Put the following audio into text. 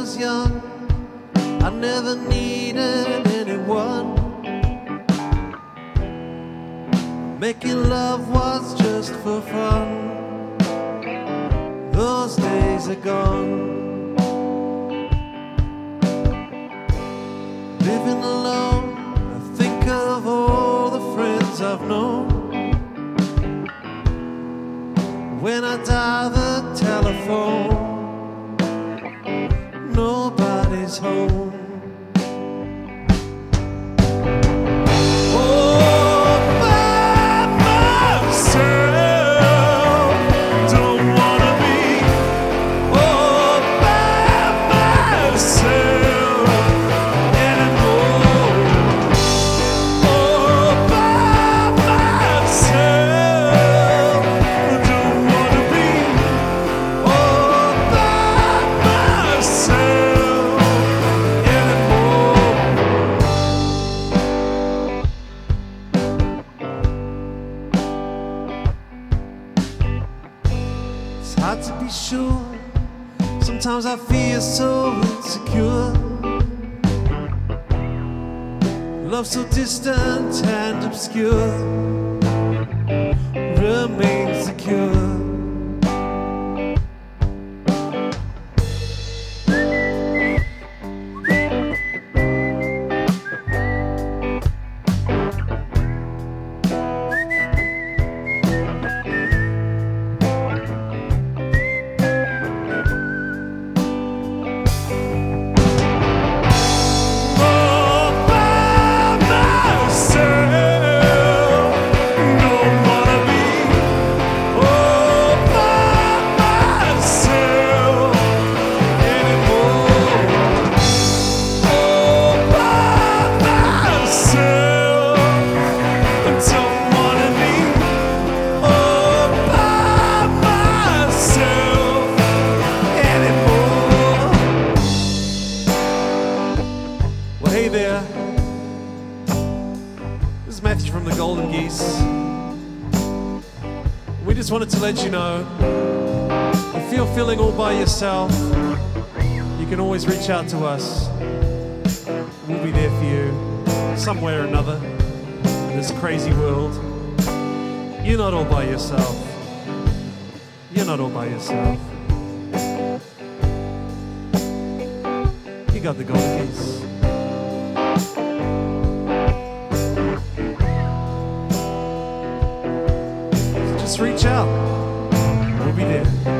was young, I never needed anyone. Making love was just for fun. Those days are gone. Living alone, I think of all the friends I've known. When I dial the telephone, home. It's hard to be sure. Sometimes I feel so insecure. Love so distant and obscure remains secure. There. This is Matthew from the Golden Geese. We just wanted to let you know if you're feeling all by yourself, you can always reach out to us. We'll be there for you, some way or another, in this crazy world. You're not all by yourself. You're not all by yourself. You got the Golden Geese. Just reach out. We'll be there.